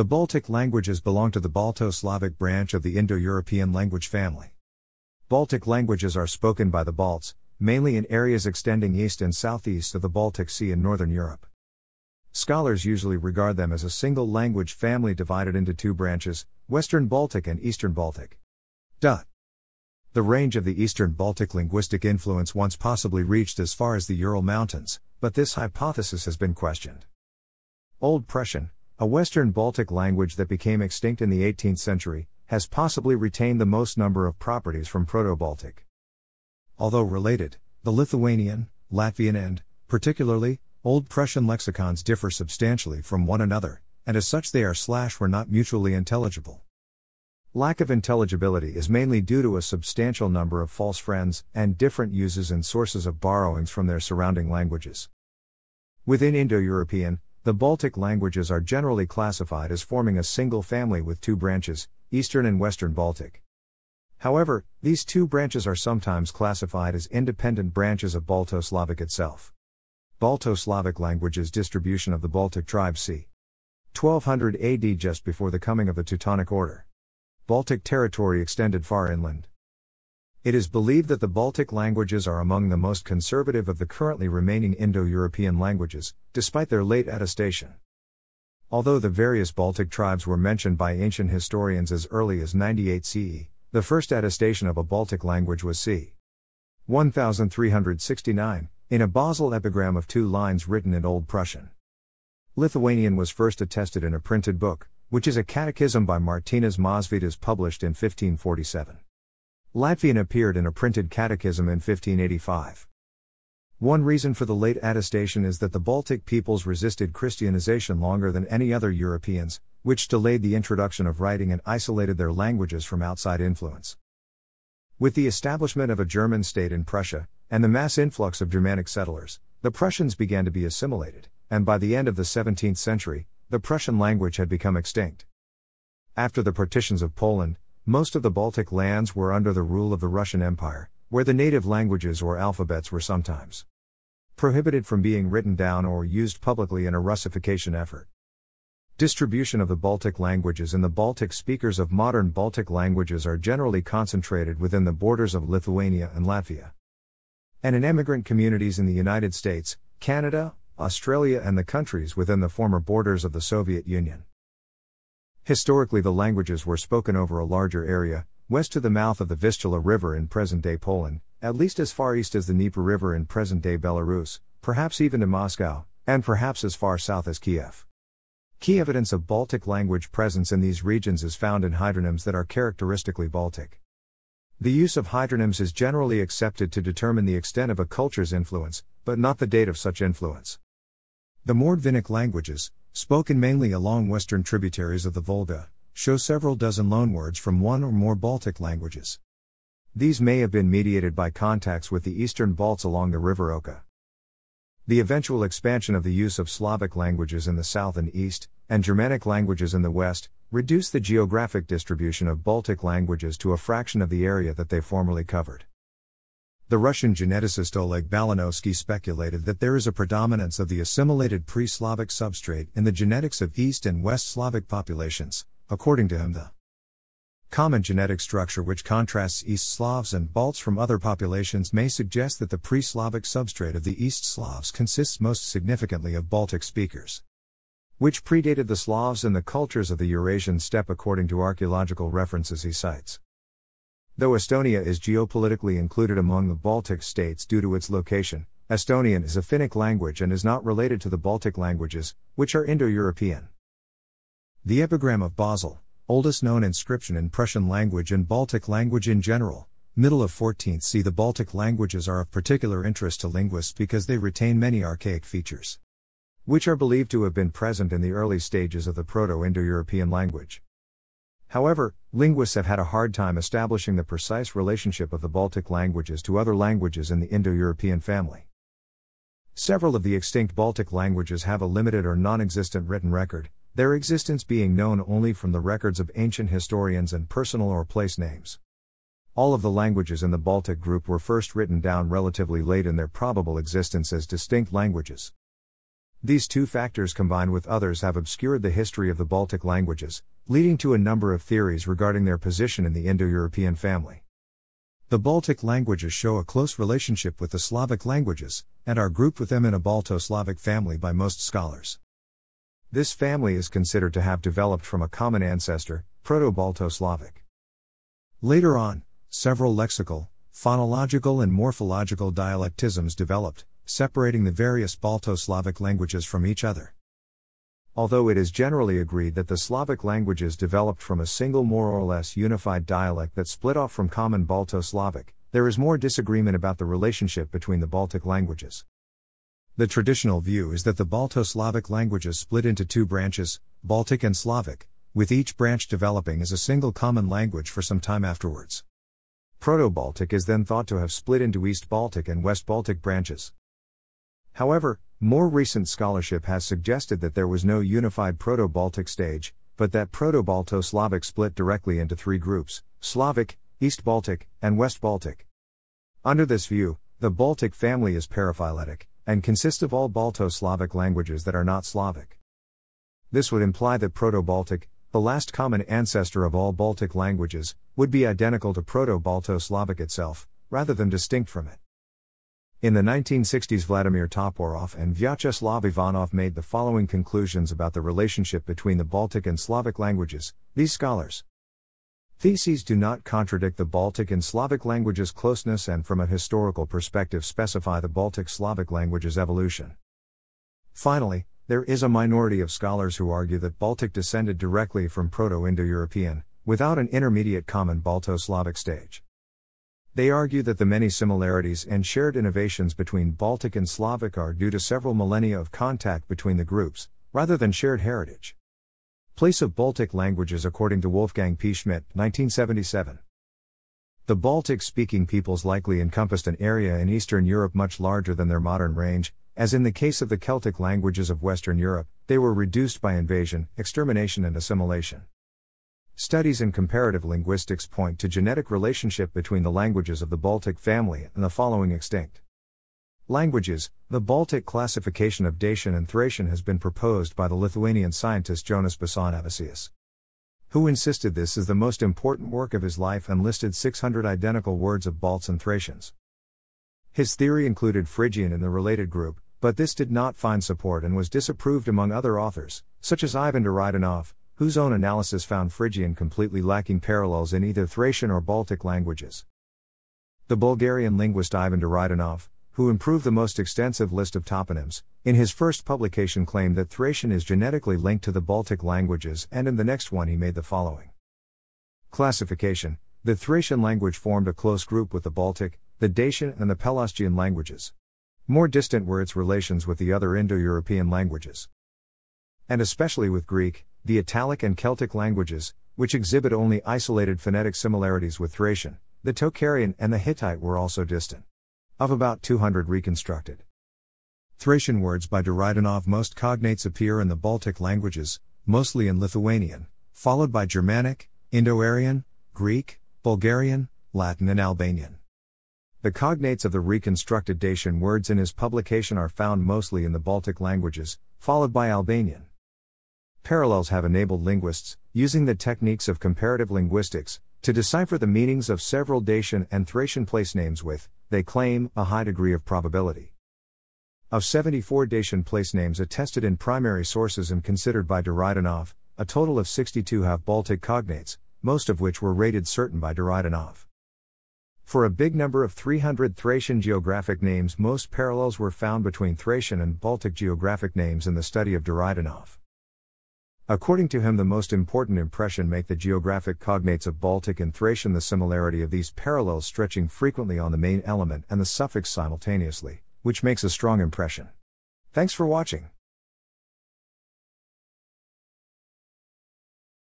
The Baltic languages belong to the Balto Slavic branch of the Indo European language family. Baltic languages are spoken by the Balts, mainly in areas extending east and southeast of the Baltic Sea in northern Europe. Scholars usually regard them as a single language family divided into two branches Western Baltic and Eastern Baltic. The range of the Eastern Baltic linguistic influence once possibly reached as far as the Ural Mountains, but this hypothesis has been questioned. Old Prussian, a Western Baltic language that became extinct in the 18th century, has possibly retained the most number of properties from Proto Baltic. Although related, the Lithuanian, Latvian, and, particularly, Old Prussian lexicons differ substantially from one another, and as such they are slash were not mutually intelligible. Lack of intelligibility is mainly due to a substantial number of false friends and different uses and sources of borrowings from their surrounding languages. Within Indo European, the Baltic languages are generally classified as forming a single family with two branches, Eastern and Western Baltic. However, these two branches are sometimes classified as independent branches of Balto Slavic itself. Balto Slavic languages distribution of the Baltic tribes c. 1200 AD just before the coming of the Teutonic Order. Baltic territory extended far inland. It is believed that the Baltic languages are among the most conservative of the currently remaining Indo European languages, despite their late attestation. Although the various Baltic tribes were mentioned by ancient historians as early as 98 CE, the first attestation of a Baltic language was c. 1369, in a Basel epigram of two lines written in Old Prussian. Lithuanian was first attested in a printed book, which is a catechism by Martynas Mažvydas published in 1547. Latvian appeared in a printed catechism in 1585. One reason for the late attestation is that the Baltic peoples resisted Christianization longer than any other Europeans, which delayed the introduction of writing and isolated their languages from outside influence. With the establishment of a German state in Prussia, and the mass influx of Germanic settlers, the Prussians began to be assimilated, and by the end of the 17th century, the Prussian language had become extinct. After the partitions of Poland, most of the Baltic lands were under the rule of the Russian Empire, where the native languages or alphabets were sometimes prohibited from being written down or used publicly in a Russification effort. Distribution of the Baltic languages and the Baltic speakers of modern Baltic languages are generally concentrated within the borders of Lithuania and Latvia. And in immigrant communities in the United States, Canada, Australia, and the countries within the former borders of the Soviet Union. Historically, the languages were spoken over a larger area, west to the mouth of the Vistula River in present day Poland, at least as far east as the Dnieper River in present day Belarus, perhaps even to Moscow, and perhaps as far south as Kiev. Key evidence of Baltic language presence in these regions is found in hydronyms that are characteristically Baltic. The use of hydronyms is generally accepted to determine the extent of a culture's influence, but not the date of such influence. The Mordvinic languages, spoken mainly along western tributaries of the Volga, show several dozen loanwords from one or more Baltic languages. These may have been mediated by contacts with the eastern Balts along the river Oka. The eventual expansion of the use of Slavic languages in the south and east, and Germanic languages in the west, reduced the geographic distribution of Baltic languages to a fraction of the area that they formerly covered. The Russian geneticist Oleg Balanovsky speculated that there is a predominance of the assimilated pre Slavic substrate in the genetics of East and West Slavic populations, according to him, the common genetic structure which contrasts East Slavs and Balts from other populations may suggest that the pre Slavic substrate of the East Slavs consists most significantly of Baltic speakers. Which predated the Slavs and the cultures of the Eurasian steppe according to archaeological references he cites. Though Estonia is geopolitically included among the Baltic states due to its location, Estonian is a Finnic language and is not related to the Baltic languages, which are Indo European. The epigram of Basel, oldest known inscription in Prussian language and Baltic language in general, middle of 14th c. The Baltic languages are of particular interest to linguists because they retain many archaic features, which are believed to have been present in the early stages of the Proto Indo European language. However, linguists have had a hard time establishing the precise relationship of the Baltic languages to other languages in the Indo European family. Several of the extinct Baltic languages have a limited or non existent written record, their existence being known only from the records of ancient historians and personal or place names. All of the languages in the Baltic group were first written down relatively late in their probable existence as distinct languages. These two factors combined with others have obscured the history of the Baltic languages, leading to a number of theories regarding their position in the Indo European family. The Baltic languages show a close relationship with the Slavic languages, and are grouped with them in a Balto Slavic family by most scholars. This family is considered to have developed from a common ancestor, Proto Balto Slavic. Later on, several lexical, phonological, and morphological dialectisms developed, separating the various Balto Slavic languages from each other. Although it is generally agreed that the Slavic languages developed from a single more or less unified dialect that split off from common Balto Slavic, there is more disagreement about the relationship between the Baltic languages. The traditional view is that the Balto Slavic languages split into two branches, Baltic and Slavic, with each branch developing as a single common language for some time afterwards. Proto Baltic is then thought to have split into East Baltic and West Baltic branches. However, more recent scholarship has suggested that there was no unified Proto Baltic stage, but that Proto Balto Slavic split directly into three groups Slavic, East Baltic, and West Baltic. Under this view, the Baltic family is paraphyletic, and consists of all Balto Slavic languages that are not Slavic. This would imply that Proto Baltic, the last common ancestor of all Baltic languages, would be identical to Proto Balto Slavic itself, rather than distinct from it. In the 1960s, Vladimir Toporov and Vyacheslav Ivanov made the following conclusions about the relationship between the Baltic and Slavic languages. These scholars' theses do not contradict the Baltic and Slavic languages' closeness and, from a historical perspective, specify the Baltic Slavic languages' evolution. Finally, there is a minority of scholars who argue that Baltic descended directly from Proto Indo European, without an intermediate common Balto Slavic stage. They argue that the many similarities and shared innovations between Baltic and Slavic are due to several millennia of contact between the groups, rather than shared heritage. Place of Baltic languages according to Wolfgang P. Schmid, 1977. The Baltic speaking peoples likely encompassed an area in Eastern Europe much larger than their modern range, as in the case of the Celtic languages of Western Europe, they were reduced by invasion, extermination, and assimilation. Studies in comparative linguistics point to genetic relationship between the languages of the Baltic family and the following extinct languages. The Baltic classification of Dacian and Thracian has been proposed by the Lithuanian scientist Jonas Basanavičius, who insisted this is the most important work of his life and listed 600 identical words of Balts and Thracians. His theory included Phrygian in the related group, but this did not find support and was disapproved among other authors, such as Ivan Duridanov, whose own analysis found Phrygian completely lacking parallels in either Thracian or Baltic languages. The Bulgarian linguist Ivan Duridanov, who improved the most extensive list of toponyms, in his first publication claimed that Thracian is genetically linked to the Baltic languages, and in the next one he made the following classification The Thracian language formed a close group with the Baltic, the Dacian, and the Pelasgian languages. More distant were its relations with the other Indo European languages. And especially with Greek, the Italic and Celtic languages, which exhibit only isolated phonetic similarities with Thracian, the Tocharian, and the Hittite were also distant. Of about 200 reconstructed Thracian words by Duridanov, most cognates appear in the Baltic languages, mostly in Lithuanian, followed by Germanic, Indo Aryan, Greek, Bulgarian, Latin, and Albanian. The cognates of the reconstructed Dacian words in his publication are found mostly in the Baltic languages, followed by Albanian. Parallels have enabled linguists, using the techniques of comparative linguistics, to decipher the meanings of several Dacian and Thracian place names with, they claim, a high degree of probability. Of 74 Dacian place names attested in primary sources and considered by Duridanov, a total of 62 have Baltic cognates, most of which were rated certain by Duridanov. For a big number of 300 Thracian geographic names, most parallels were found between Thracian and Baltic geographic names in the study of Duridanov. According to him, the most important impression make the geographic cognates of Baltic and Thracian, the similarity of these parallels stretching frequently on the main element and the suffix simultaneously, which makes a strong impression. Thanks for watching.